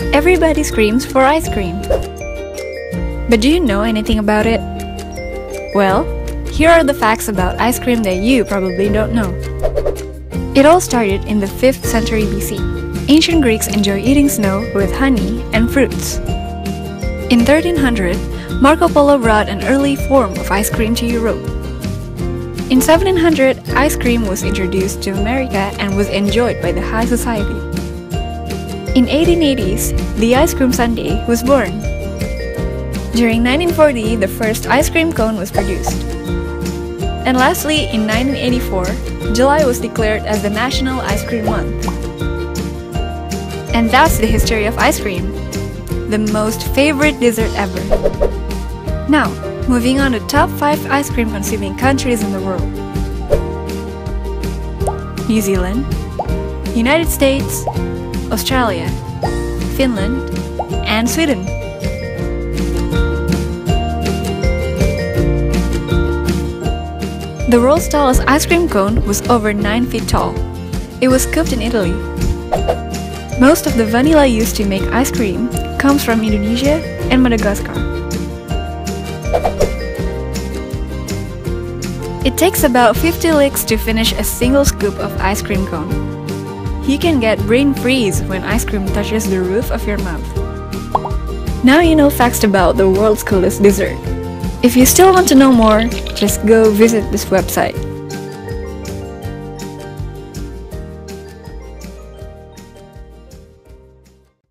Everybody screams for ice cream. But do you know anything about it? Well, here are the facts about ice cream that you probably don't know. It all started in the 5th century BC. Ancient Greeks enjoy eating snow with honey and fruits. In 1300, Marco Polo brought an early form of ice cream to Europe. In 1700, ice cream was introduced to America and was enjoyed by the high society. In 1880s, the ice cream sundae was born. During 1940, the first ice cream cone was produced. And lastly, in 1984, July was declared as the National Ice Cream Month. And that's the history of ice cream, the most favorite dessert ever. Now, moving on to top 5 ice cream consuming countries in the world. New Zealand, United States, Australia, Finland, and Sweden. The world's tallest ice cream cone was over 9 feet tall. It was scooped in Italy. Most of the vanilla used to make ice cream comes from Indonesia and Madagascar. It takes about 50 licks to finish a single scoop of ice cream cone. You can get brain freeze when ice cream touches the roof of your mouth. Now you know facts about the world's coolest dessert. If you still want to know more, just go visit this website.